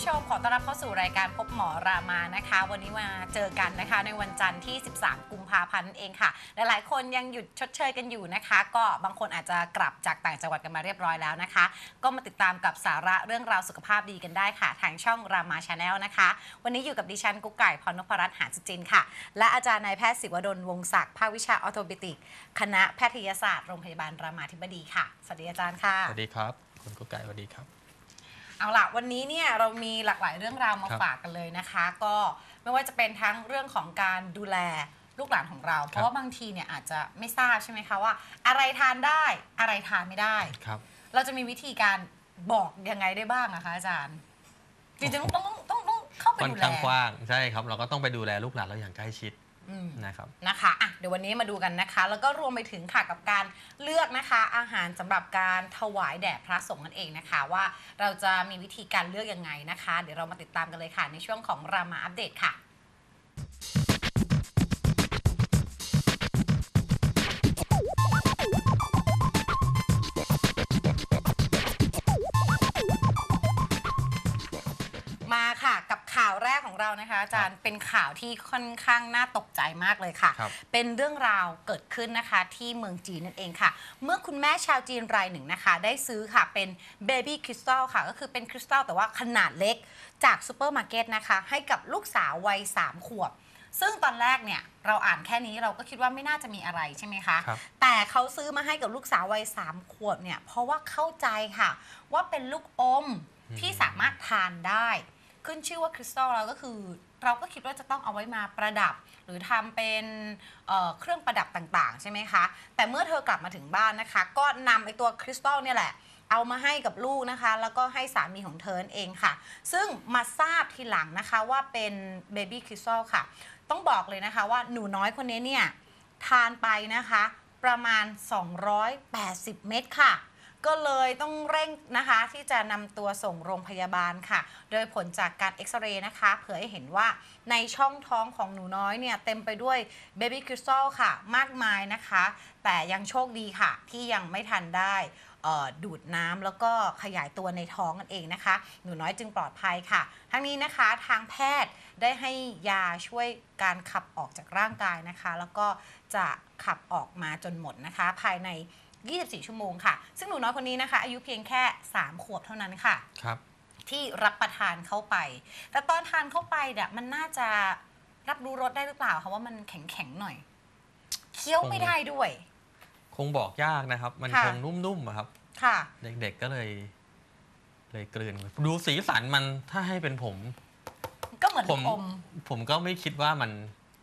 ผู้ชมขอต้อนรับเข้าสู่รายการพบหมอรามานะคะ วันนี้มาเจอกันนะคะ ในวันจันทร์ที่ 13 กุมภาพันธ์เองค่ะ หลายๆ คนยังหยุดชดเชยกันอยู่นะคะ ก็บางคนอาจจะกลับจากต่างจังหวัดกันมาเรียบร้อยแล้วนะคะ ก็มาติดตามกับสาระเรื่องราวสุขภาพดีกันได้ค่ะ ทางช่องรามาชาแนลนะคะ วันนี้อยู่กับดิฉันกุ๊กไก่พรนพรัตน์หานสุจินค่ะ และอาจารย์นายแพทย์ศิวดลวงศักดิ์ภาควิชาออร์โธปิดิกส์ คณะแพทยศาสตร์โรงพยาบาลรามาธิบดีค่ะสวัสดีอาจารย์ค่ะสวัสดีครับคุณกุ๊กไก่สวัสดีครับ เอาล่ะวันนี้เนี่ยเรามีหลากหลายเรื่องราวมาครับฝากกันเลยนะคะ ก็ไม่ว่าจะเป็นทั้งเรื่องของการดูแลลูกหลานของเรา เพราะว่าบางทีเนี่ยอาจจะไม่ทราบใช่ไหมคะว่า อะไรทานได้อะไรทานไม่ได้ ครับ เราจะมีวิธีการบอกยังไงได้บ้างนะคะอาจารย์จริงๆต้องต้องต้องต้องเข้าไปค่อนดูแล ข้างกว้างใช่ครับ เราก็ต้องไปดูแลลูกหลานเราอย่างใกล้ชิดอืม นะครับนะคะอะเดี๋ยววันนี้มาดูกันนะคะ แล้วก็รวมไปถึงค่ะกับการเลือกนะคะอาหารสำหรับการถวายแด่พระสงฆ์นั่นเองนะคะ ว่าเราจะมีวิธีการเลือกยังไงนะคะ เดี๋ยวเรามาติดตามกันเลยค่ะ ในช่วงของรามาอัปเดตค่ะ เรานะคะอาจารย์เป็นข่าวที่ค่อนข้างน่าตกใจมากเลยค่ะ ครับ เป็นเรื่องราวเกิดขึ้นนะคะที่เมืองจีนนั่นเองค่ะ เมื่อคุณแม่ชาวจีนรายหนึ่งนะคะ ได้ซื้อค่ะเป็น baby crystal ค่ะ ก็คือเป็นคริสตัลแต่ว่าขนาดเล็กจากซูเปอร์มาร์เก็ตนะคะ ให้กับลูกสาววัย3ขวบ ซึ่งตอนแรกเนี่ยเราอ่านแค่นี้เราก็คิดว่าไม่น่าจะมีอะไรใช่ไหมคะ ครับ แต่เขาซื้อมาให้กับลูกสาววัยสามขวบเนี่ยเพราะว่าเข้าใจค่ะ ว่าเป็นลูกอมที่สามารถทานได้ ขึ้นชื่อว่าคริสตัลเราก็คือ เราก็คิดว่าจะต้องเอาไว้มาประดับ หรือทำเป็นเอ่อเครื่องประดับต่างๆ ใช่ไหมคะ แต่เมื่อเธอกลับมาถึงบ้านนะคะ ก็นำไอตัวคริสตัลเนี่ยแหละ เอามาให้กับลูกนะคะ แล้วก็ให้สามีของเธอเองค่ะ ซึ่งมาทราบทีหลังนะคะว่าเป็นเบบี้คริสตัลค่ะ ต้องบอกเลยนะคะว่าหนูน้อยคนนี้เนี่ยทานไปนะคะ ประมาณ 280 เม็ดค่ะ ก็เลยต้องเร่งนะคะที่จะนำตัวส่งโรงพยาบาลค่ะ โดยผลจากการเอ็กซเรย์นะคะ เผยให้เห็นว่าในช่องท้องของหนูน้อยเนี่ย เต็มไปด้วยเบบี้คริสตัลค่ะ มากมายนะคะ แต่ยังโชคดีค่ะ ที่ยังไม่ทันได้ดูดน้ำแล้วก็ขยายตัวในท้องนั่นเองนะคะ หนูน้อยจึงปลอดภัยค่ะ ทั้งนี้นะคะทางแพทย์ได้ให้ยาช่วยการขับออกจากร่างกายนะคะ แล้วก็จะขับออกมาจนหมดนะคะ ภายใน 24 ชั่วโมงค่ะ ซึ่งหนูน้อยคนนี้นะคะ อายุเพียงแค่ 3 ขวบเท่านั้นค่ะ ครับ ที่รับประทานเข้าไป แต่ตอนทานเข้าไปเนี่ยมันน่าจะรับรู้รสได้หรือเปล่าคะว่ามันแข็งๆหน่อย เคี้ยวไม่ได้ด้วย คงบอกยากนะครับ มันค่ะ คงนุ่มๆอะครับ ค่ะ เด็กๆก็เลย เลยกลืนดูสีสันมันถ้าให้เป็นผม ก็เหมือนผมอม ผมก็ไม่คิดว่ามัน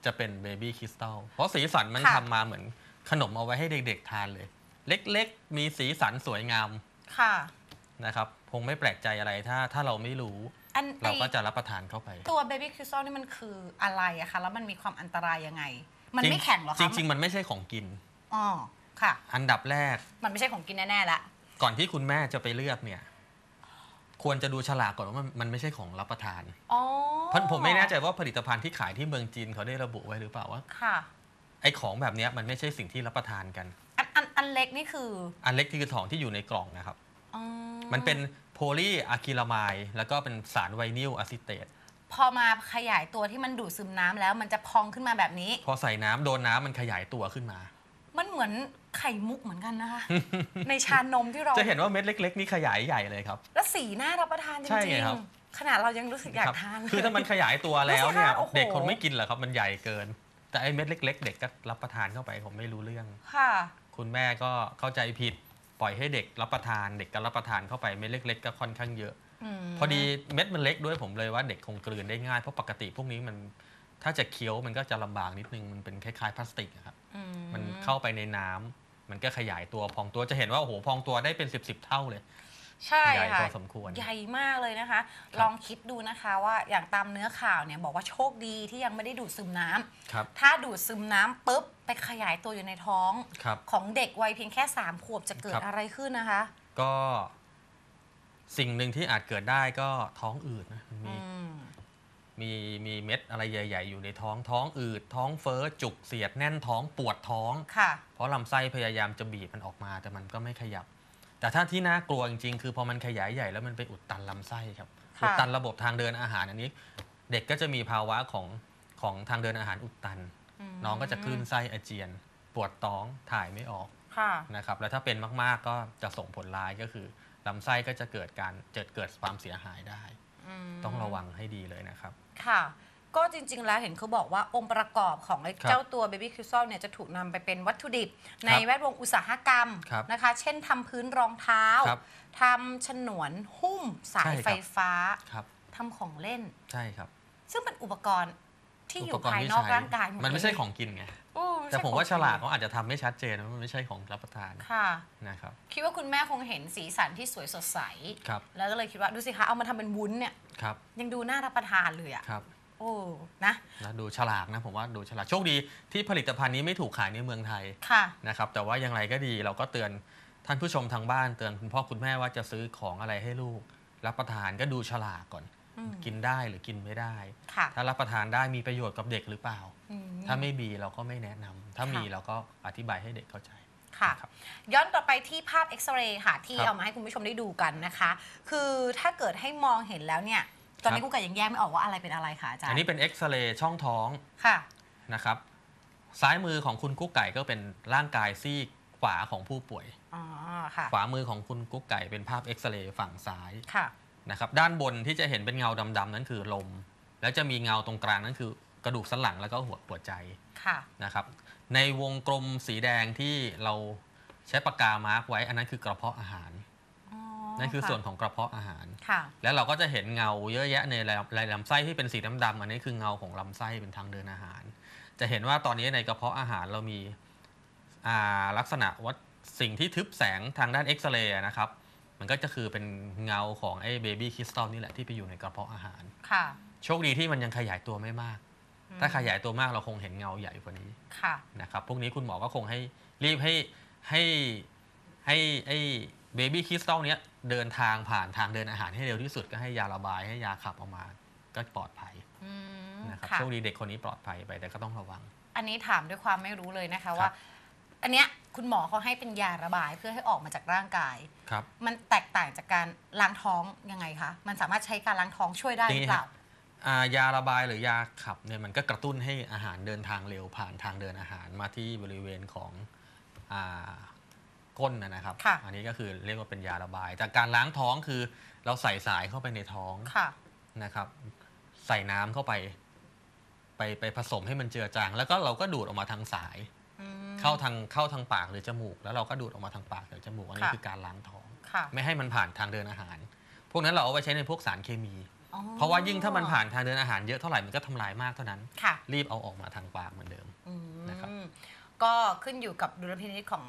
จะเป็นเบบี้คริสตัลเพราะสีสันมันค่ะ ทำมาเหมือนขนมเอาไว้ให้เด็กๆทานเลย เล็กๆ มีสีสันสวยงามค่ะ นะครับคงไม่แปลกใจอะไรถ้าถ้าเราไม่รู้ อันเราก็ไอ้จะรับประทานเข้าไป ตัวเบบี้คริสตัลนี่มันคืออะไรอะคะแล้วมันมีความอันตรายยังไง มันจริงไม่แข็งเหรอคะจริง ๆ มันไม่ใช่ของกินอ๋อค่ะ อันดับแรก มันไม่ใช่ของกินแน่ๆละก่อนที่คุณแม่จะไปเลือกเนี่ย ควรจะดูฉลากก่อนว่ามันมันไม่ใช่ของรับประทานอ๋อเพราะผมไม่แน่ใจว่าผลิตภัณฑ์ที่ขายที่เมืองจีนเขาได้ระบุไว้หรือเปล่าว่าค่ะไอ้ของแบบเนี้ยมันไม่ใช่สิ่งที่รับประทานกัน อันอันอันเล็กนี่คืออันเล็กที่คือของที่อยู่ในกล่องนะครับ อ๋อมันเป็นโพลีอะคริลามายแล้วก็เป็นสารไวนิลอะซิเตต พอมาขยายตัวที่มันดูดซึมน้ำแล้วมันจะพองขึ้นมาแบบนี้ พอใส่น้ำโดนน้ำมันขยายตัวขึ้นมา มันเหมือนไข่มุกเหมือนกันนะคะ ในชานมที่เราจะเห็นว่าเม็ดเล็ก ๆ นี่ขยายใหญ่เลยครับ แล้วสีน่ารับประทานจใช่ริไงงครับ ๆขนาดเรายังรู้สึกอยากครับทานเลย คือถ้ามันขยายตัวแล้วเนี่ยดูสิคะโอ้โห เด็กคนไม่กินเหรอครับมันใหญ่เกิน แต่ไอ้เม็ดเล็ก ๆ เด็กก็รับประทานเข้าไปผมไม่รู้เรื่อง ค่ะ คุณแม่ก็เข้าใจผิดปล่อยให้เด็กรับประทาน เด็กก็รับประทานเข้าไปเม็ดเล็ก ๆ ก็ค่อนข้างเยอะมพอดีเม็ดมันเล็กด้วยผมเลยว่าเด็กคงกลืนได้ง่าย เพราะปกติพวกนี้มันถ้าจะเคี้ยวมันก็จะลำบากนิดนึงมันเป็นคล้ายๆพลาสติกอะครับอืมันเข้าไปในน้ำมันก็ขยายตัวพองตัวจะเห็นว่าโอ้โหพองตัวได้เป็น 10บสเท่าเลย ใช่ใหญ่ค่ะพอสมควร ใหญ่มากเลยนะคะครับลองคิดดูนะคะว่าอย่างตามเนื้อข่าวเนี่ยบอกว่าโชคดีที่ยังไม่ได้ดูดซึมน้ำครับ ถ้าดูดซึมน้ำปุ๊บไปขยายตัวอยู่ในท้องครับ ของเด็กวัยเพียงแค่3ขวบจะเกิดครับ อะไรขึ้นนะคะ ก็สิ่งหนึ่งที่อาจเกิดได้ก็ท้องอืดนะมี อืม มีมีเม็ดอะไรใหญ่ ๆ อยู่ในท้องท้องอืดท้องเฟ้อจุกเสียดแน่นท้องปวดท้อง ค่ะ เพราะลำไส้พยายามจะบีบมันออกมา แต่มันก็ไม่ขยับ แต่ถ้าที่น่ากลัวจริงๆ คือพอมันขยายใหญ่แล้วมันไปอุดตันลำไส้ครับ ค่ะ อุดตันระบบทางเดินอาหารอันนี้ เด็กก็จะมีภาวะของของทางเดินอาหารอุดตัน มน้องก็จะคลื่นไส้อาเจียน ปวดท้องถ่ายไม่ออกค่ะ นะครับ แล้วถ้าเป็นมากๆก็จะส่งผลร้ายก็คือลำไส้ก็จะเกิดการเกิดเกิดความเสียหายได้มต้องระวังให้ดีเลยนะครับ ค่ะ ก็จริง ๆ แล้วเห็นเขาบอกว่าองค์ประกอบของไอ้ครับเจ้าตัว Baby Crystal เนี่ยจะถูกนำไปเป็นวัตถุดิบ ในครับแวดวงอุตสาหกรรมครับนะคะ เช่นทำพื้นรองเท้าครับทำฉนวนหุ้มสายใช่ครับ ไฟฟ้าครับ ทำของเล่น ใช่ครับซึ่งเป็นอุปกรณ์ที่อยู่ปกรณ์ภายที่นอกใช้ร่างกายหมดมันไม่ใช่เลยของกินไงโอ้ไใช่แต่ผมว่าของฉลากเขาอาจจะทำไม่ชัดเจนว่ามันไม่ใช่ของรับประทานค่ะ นะครับ คิดว่าคุณแม่คงเห็นสีสันที่สวยสดใส ครับ แล้วก็เลยคิดว่าดูสิคะเอามาทำเป็นวุ้นเนี่ย ครับ ยังดูน่ารับประทานเลยอะ ครับ โอ้นะแล้วดูฉลากนะผมว่าดูฉลากโชคดีที่ผลิตภัณฑ์นี้ไม่ถูกขายในเมืองไทยค่ะนะครับแต่ว่าอย่างไรก็ดีเราก็เตือนท่านผู้ชมทางบ้านเตือนคุณพ่อคุณแม่ว่าจะซื้อของอะไรให้ลูก รับประทานก็ดูฉลากก่อนอืมกินได้หรือกินไม่ได้ค่ะถ้ารับประทานได้มีประโยชน์กับเด็กหรือเปล่าอืมถ้าไม่มีเราก็ไม่แนะนำถ้ามีค่ะเราก็อธิบายให้เด็กเข้าใจค่ะนะครับย้อนกลับไปที่ภาพเอ็กซเรย์ค่ะที่ครับเอามาให้คุณผู้ชมได้ดูกันนะคะ คือถ้าเกิดให้มองเห็นแล้วเนี่ยต อนนี้ครับกูไก่ยังแยกไม่ออกว่าอะไรเป็นอะไรค่ะอาจารย์อันนี้เป็นเอ็กซเรย์ช่องท้องค่ะนะครับ ซ้ายมือของคุณกุ๊กไก่ก็เป็นร่างกายซีกขวาของผู้ป่วยอ๋อค่ะขวามือของคุณกุ๊กไก่เป็นภาพเอ็กซเรย์ฝั่งซ้ายค่ะนะครับด้านบนที่จะเห็นเป็นเงาดำๆนั่นคือลม แล้วจะมีเงาตรงกลางนั่นคือกระดูกสันหลังแล้วก็หัวหัวใจค่ะนะครับ ในวงกลมสีแดงที่เราใช้ปากกามาร์กไว้อันนั้นคือกระเพาะอาหารอ๋อ นั่นคือค่ะส่วนของกระเพาะอาหารค่ะแล้วเราก็จะเห็นเงาเยอะแยะในลายลำไส้ที่เป็นสีดำๆอันนี้คือเงาของลำไส้เป็นทางเดินอาหาร จะเห็นว่าตอนนี้ในกระเพาะอาหารเรามีอ่าลักษณะวัดสิ่งที่ทึบแสงทางด้านเอ็กซเรย์นะครับ มันก็จะคือเป็นเงาของไอ้เบบี้คริสตัลนี่แหละที่ไปอยู่ในกระเพาะอาหารค่ะโชคดีที่มันยังขยายตัวไม่มาก ถ้าขยายตัวมากเราคงเห็นเงาใหญ่กว่านี้ค่ะนะครับ พวกนี้คุณหมอก็คงให้รีบให้ให้ให้ไอ้ เบบี้คริสตัลเนี้ยเดินทางผ่านทางเดินอาหารให้เร็วที่สุดก็ให้ยาระบายให้ยาขับออกมาก็ปลอดภัยอืมนะครับค่ะโชคดีเด็กคนนี้ปลอดภัยไปแต่ก็ต้องระวัง อันนี้ถามด้วยความไม่รู้เลยนะคะครับว่า อันเนี้ยคุณหมอเขาให้เป็นยาระบายเพื่อให้ออกมาจากร่างกาย ครับ มันแตกต่างจากการล้างท้องยังไงคะ มันสามารถใช้การล้างท้องช่วยได้หรือเปล่า อ่ายาระบายหรือยาขับเนี่ยมันก็กระตุ้นให้อาหารเดินทางเร็วผ่านทางเดินอาหารมาที่บริเวณของอ่า ก้นนะนะครับ ค่ะ อันนี้ก็คือเรียกว่าเป็นยาระบายแต่การล้างท้องคือเราใส่สายเข้าไปในท้องค่ะ นะครับ ใส่น้ำเข้าไป ไปไปผสมให้มันเจือจาง แล้วก็เราก็ดูดออกมาทางสาย อืม เข้าทางเข้าทางปากหรือจมูก แล้วเราก็ดูดออกมาทางปากหรือจมูกอันนี้ค่ะ คือการล้างท้อง ค่ะไม่ให้มันผ่านทางเดินอาหาร พวกนั้นเราเอาไว้ใช้ในพวกสารเคมี อ๋อเพราะว่ายิ่งถ้ามันผ่านทางเดินอาหารเยอะเท่าไหร่มันก็ทำลายมากเท่านั้น ค่ะ รีบเอาออกมาทางปากเหมือนเดิม อืมนะครับก็ขึ้นอยู่กับดุลพินิจของ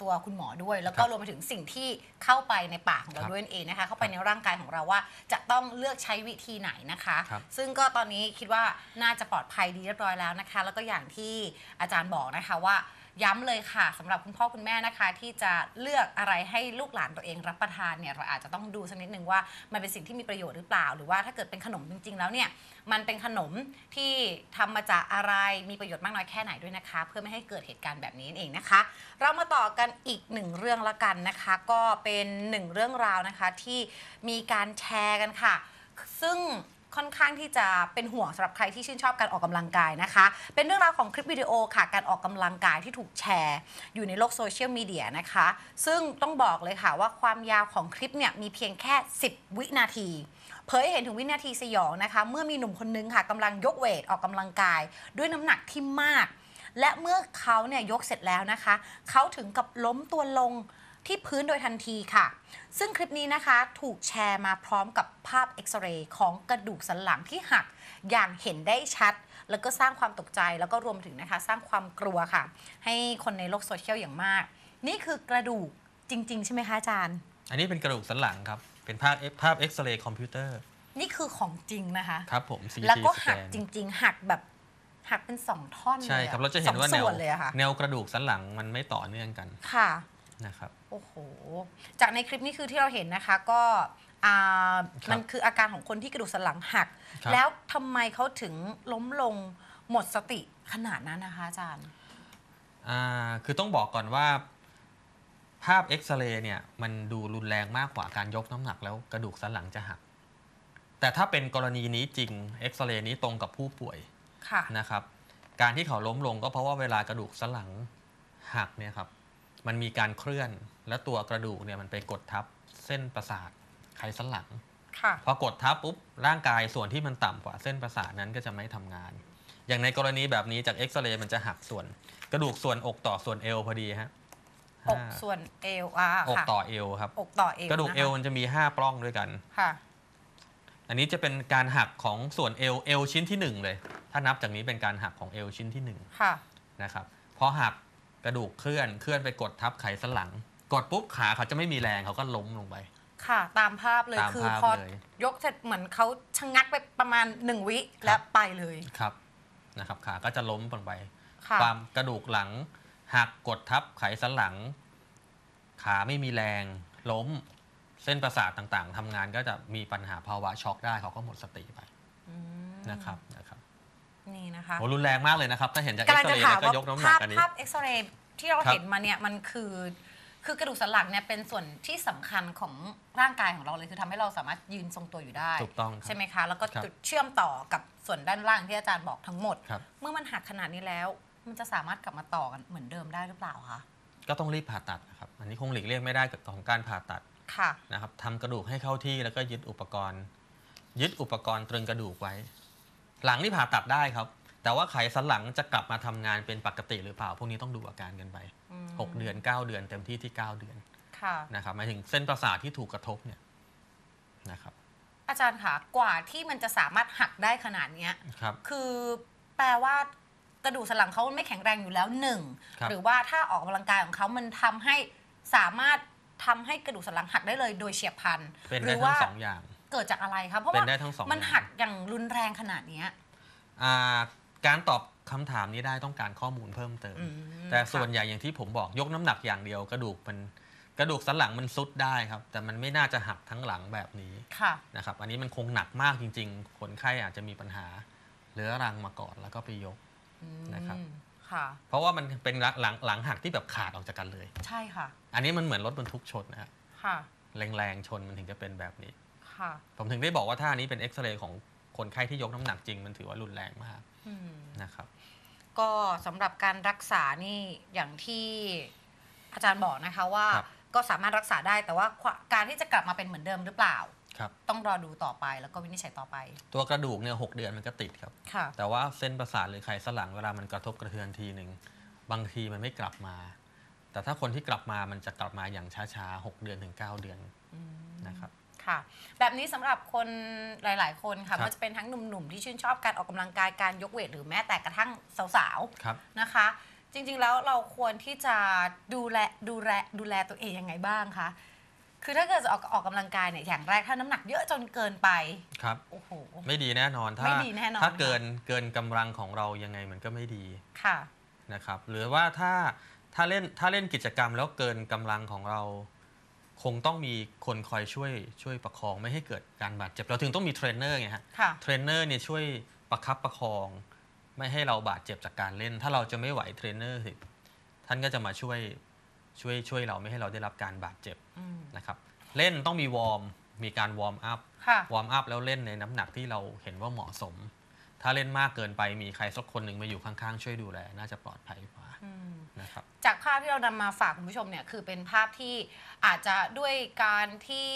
ตัวคุณหมอด้วย แล้วก็ครับรวมไปถึงสิ่งที่เข้าไปในปากของเราครับด้วยนั่นเองนะคะ เข้าไปในร่างกายของเราว่าจะต้องเลือกใช้วิธีไหนนะคะครับซึ่งก็ตอนนี้คิดว่าน่าจะปลอดภัยดีเรียบร้อยแล้วนะคะ แล้วก็อย่างที่อาจารย์บอกนะคะว่า ย้ำเลยค่ะสำหรับคุณพ่อคุณแม่นะคะ ที่จะเลือกอะไรให้ลูกหลานตัวเองรับประทานเนี่ยเราอาจจะต้องดูสักนิดนึงว่ามันเป็นสิ่งที่มีประโยชน์หรือเปล่า หรือว่าถ้าเกิดเป็นขนมจริง ๆ แล้วเนี่ยมันเป็นขนมที่ทำมาจากอะไรมีประโยชน์มากน้อยแค่ไหนด้วยนะคะ เพื่อไม่ให้เกิดเหตุการณ์แบบนี้นั่นเองนะคะ เรามาต่อกันอีกหนึ่งเรื่องละกันนะคะ ก็เป็นหนึ่งเรื่องราวนะคะที่มีการแชร์กันค่ะ ซึ่ง ค่อนข้างที่จะเป็นห่วงสำหรับใครที่ชื่นชอบการออกกำลังกายนะคะ เป็นเรื่องราวของคลิปวิดีโอค่ะ การออกกำลังกายที่ถูกแชร์ อยู่ในโลกโซเชียลมีเดียนะคะ ซึ่งต้องบอกเลยค่ะว่าความยาวของคลิปเนี่ยมีเพียงแค่ 10 วินาทีเผยให้เห็นถึงวินาทีสยองนะคะ เมื่อมีหนุ่มคนนึงค่ะกำลังยกเวทออกกำลังกาย ด้วยน้ำหนักที่มาก และเมื่อเขาเนี่ยยกเสร็จแล้วนะคะ เขาถึงกับล้มตัวลง ที่พื้นโดยทันทีค่ะ ซึ่งคลิปนี้นะคะถูกแชร์มาพร้อมกับภาพเอ็กซเรย์ของกระดูกสันหลังที่หักอย่างเห็นได้ชัด แล้วก็สร้างความตกใจแล้วก็รวมถึงนะคะ สร้างความกลัวค่ะ ให้คนในโลกโซเชียลอย่างมาก นี่คือกระดูกจริง ๆ ใช่ไหมคะอาจารย์ อันนี้เป็นกระดูกสันหลังครับ เป็นภาพภาพเอ็กซเรย์คอมพิวเตอร์ นี่คือของจริงนะคะ ครับผม CT แล้วก็หัก scan จริง ๆ หักแบบหักเป็นสองท่อนเลยใช่ครับเราจะเห็นว่าสแนองวส่วนเลยอะค่ะ แนวกระดูกสันหลังมันไม่ต่อเนื่องกัน ค่ะ นะครับโอ้โห จากในคลิปนี้คือที่เราเห็นนะคะก็อ่าครับมันคืออาการของคนที่กระดูกสันหลังหัก ครับ แล้วทำไมเขาถึงล้มลงหมดสติขนาดนั้นนะคะอาจารย์ อ่าคือต้องบอกก่อนว่า ภาพเอ็กซเรย์เนี่ยมันดูรุนแรงมากกว่าการยกน้ำหนักแล้วกระดูกสันหลังจะหัก แต่ถ้าเป็นกรณีนี้จริงเอ็กซเรย์นี้ตรงกับผู้ป่วยค่ะ นะครับ การที่เขาล้มลงก็เพราะว่าเวลากระดูกสันหลังหักเนี่ยครับ มันมีการเคลื่อน และตัวกระดูกเนี่ยมันไปกดทับเส้นประสาทไขสันหลังค่ะพอกดทับปุ๊บร่างกายส่วนที่มันต่ำกว่าเส้นประสาทนั้นก็จะไม่ทำงาน อย่างในกรณีแบบนี้จากเอ็กซเรย์มันจะหักส่วน กระดูกส่วนอกต่อส่วนเอวพอดีฮะอกห้าส่วนเอวอ่าอกค่ะต่อเอวครับอกต่อเอวกระดูกนคเอวมันจะมี5ปล้องด้วยกันค่ะอันนี้จะเป็นการหักของส่วนเอวเอวชิ้นที่หนึ่งเลย ถ้านับจากนี้เป็นการหักของเอวชิ้นที่หนึ่งค่ะนะครับพอหัก กระดูกเคลื่อนเคลื่อนไปกดทับไขสันหลัง กดปุ๊บขาเขาจะไม่มีแรงเขาก็ล้มลงไป ค่ะ ตามภาพเลยตามคือภาพพอเลย ยกเสร็จเหมือนเขาชะงักไปประมาณหนึ่งวิและไปเลยครับนะครับ ขาก็จะล้มลงไป ค่ะความกระดูกหลังหักกดทับไขสันหลัง ขาไม่มีแรง ล้ม เส้นประสาทต่างๆทำงานก็จะมีปัญหาภาวะช็อกได้เขาก็หมดสติไปอืมนะครับนะครับ นี่นะคะโหรุนแรงมากเลยนะครับ ถ้าเห็นจากกำเอ็กลังซจะเรย์ถามแล้วก็ว่ายกน้ำหนัภากพอันนี้ ภาพเอ็กซเรย์ที่เราครับ เห็นมาเนี่ยมันคือคือกระดูกสันหลังเนี่ยเป็นส่วนที่สำคัญของร่างกายของเราเลยคือทำให้เราสามารถยืนทรงตัวอยู่ได้ ถูกต้องครับใช่ไหมคะ แล้วก็ครับจุดเชื่อมต่อกับส่วนด้านล่างที่อาจารย์บอกทั้งหมด ครับ เมื่อมันหักขนาดนี้แล้ว มันจะสามารถกลับมาต่อกันเหมือนเดิมได้หรือเปล่าคะก็ต้องรีบผ่าตัดนะครับ อันนี้คงหลีกเลี่ยงไม่ได้กับของการผ่าตัดค่ะ นะครับทำกระดูกให้เข้าที่แล้วก็ยึดอุปกรณ์ ยึดอุปกรณ์ตรึงกระดูกไว้ หลังนี่ผ่าตัดได้ครับ แต่ว่าไขสันหลังจะกลับมาทำงานเป็นปกติหรือเปล่า พวกนี้ต้องดูอาการกันไปอืม6เดือน 9 เดือนเต็มที่ที่ 9 เดือนค่ะนะครับหมายถึงเส้นประสาทที่ถูกกระทบเนี่ยนะครับ อาจารย์คะกว่าที่มันจะสามารถหักได้ขนาดเนี้ยครับคือแปลว่ากระดูกสันหลังเขาไม่แข็งแรงอยู่แล้วหนึ่งครับหรือว่าถ้าออกกำลังกายของเขามันทำให้สามารถทำให้กระดูกสันหลังหักได้เลยโดยเฉียบพลันเป็นหได้รือทั้ว่างสองอย่าง เกิดจากอะไรครับเพราะเป็นว่าได้ทั้งสองมันอย่างหักอย่างรุนแรงขนาดเนี้ย อ่าการตอบคำถามนี้ได้ต้องการข้อมูลเพิ่มเติม อืมแต่ส่วนค่ะใหญ่อย่างที่ผมบอกยกน้ำหนักอย่างเดียว กระดูกมันกระดูกสันหลังมันซุดได้ครับ แต่มันไม่น่าจะหักทั้งหลังแบบนี้ค่ะ นะครับ อันนี้มันคงหนักมากจริง ๆ คนไข้อาจจะมีปัญหาเรื้อรังมาก่อนแล้วก็ไปยก อืมนะครับ ค่ะ เพราะว่ามันเป็นหลังหลังหลังหักที่แบบขาดออกจากกันเลย ใช่ค่ะ อันนี้มันเหมือนรถบรรทุกชนนะฮะค่ะ แรงๆชนมันถึงจะเป็นแบบนี้ ค่ะผมถึงได้บอกว่าถ้าอันนี้เป็นเอ็กซเรย์ของคนไข้ที่ยกน้ำหนักจริง มันถือว่ารุนแรงมากอืมนะครับ ก็สำหรับการรักษานี่อย่างที่อาจารย์บอกนะคะว่า ครับ ก็สามารถรักษาได้แต่ว่าการที่จะกลับมาเป็นเหมือนเดิมหรือเปล่า ครับ ต้องรอดูต่อไปแล้วก็วินิจฉัยต่อไปตัวกระดูกเนี่ยหกเดือนมันก็ติดครับ ค่ะ แต่ว่าเส้นประสาทหรือไขสันหลังเวลามันกระทบกระเทือนทีหนึ่งบางทีมันไม่กลับมา แต่ถ้าคนที่กลับมามันจะกลับมาอย่างช้าๆ 6 เดือนถึง 9 เดือนนะ ครับค่ะ แบบนี้สำหรับคนหลาย ๆ คนค่ะครับไม่ว่าจะเป็นทั้งหนุ่ม ๆ ที่ชื่นชอบการออกกำลังกายการยกเวทหรือแม้แต่กระทั่งสาว ครับ ๆ นะคะ จริง ๆ แล้วเราควรที่จะดูแลดูแลดูแลตัวเองยังไงบ้างคะ คือถ้าเกิดจะออกออกกำลังกายเนี่ยอย่างแรกถ้าน้ำหนักเยอะจนเกินไป ครับ โอ้โห ไม่ดีแน่นอนถ้าไม่ดีแน่นอน ถ้าค่ะเกินเกินกำลังของเรายังไงมันก็ไม่ดีค่ะ นะครับ หรือว่าถ้าถ้าเล่นถ้าเล่นกิจกรรมแล้วเกินกำลังของเรา คงต้องมีคนคอยช่วยช่วยประคองไม่ให้เกิดการบาดเจ็บเราถึงต้องมีเทรนเนอร์ไงฮะค่ะ เทรนเนอร์เนี่ยช่วยประคับประคอง ไม่ให้เราบาดเจ็บจากการเล่น ถ้าเราจะไม่ไหวเทรนเนอร์สิท่านก็จะมาช่วยช่วยช่วยเราไม่ให้เราได้รับการบาดเจ็บอืม นะครับ เล่นต้องมี warm มีการ warm up ค่ะ warm up แล้วเล่นในน้ำหนักที่เราเห็นว่าเหมาะสม ถ้าเล่นมากเกินไปมีใครสักคนหนึ่งมาอยู่ข้างๆ ช่วยดูแล น่าจะปลอดภัยกว่า อืม นะครับจากภาพที่เรานำมาฝากคุณผู้ชมเนี่ยคือเป็นภาพที่อาจจะด้วยการที่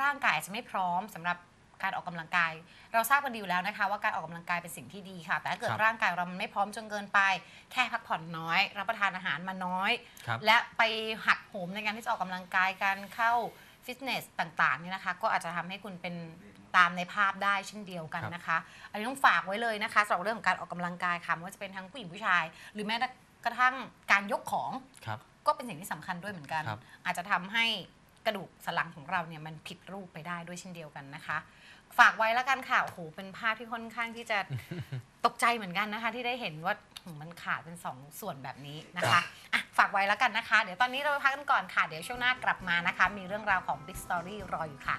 ร่างกายอาจจะไม่พร้อมสำหรับการออกกำลังกาย เราทราบกันดีอยู่แล้วนะคะ ว่าการออกกำลังกายเป็นสิ่งที่ดีค่ะ แต่ถ้าเกิดครับร่างกายเรามันไม่พร้อมจนเกินไป แค่พักผ่อนน้อย รับประทานอาหารมาน้อยครับและไปหักโหมในการที่จะออกกำลังกายการเข้าฟิตเนสต่างๆเนี่ยนะคะ ก็อาจจะทำให้คุณเป็นตามในภาพได้เช่นเดียวกันนะคะ อันนี้ต้องฝากไว้เลยนะคะสำหรับเรื่องของการออกกำลังกายค่ะไม่ว่าจะเป็นทั้งผู้หญิงผู้ชาย หรือแม้ กระทั่งการยกของครับ ก็เป็นสิ่งที่สำคัญด้วยเหมือนกัน ครับ อาจจะทำให้กระดูกสันหลังของเราเนี่ยมันผิดรูปไปได้ด้วยเช่นเดียวกันนะคะ ฝากไว้แล้วกันค่ะโอ้โหเป็นภาพที่ค่อนข้างที่จะ ตกใจเหมือนกันนะคะ ที่ได้เห็นว่ามันขาดเป็นสองส่วนแบบนี้นะคะอะฝากไว้แล้วกันนะคะ เดี๋ยวตอนนี้เราไปพักกันก่อนค่ะ เดี๋ยวช่วงหน้ากลับมานะคะ มีเรื่องราวของ Big Story รออยู่ค่ะ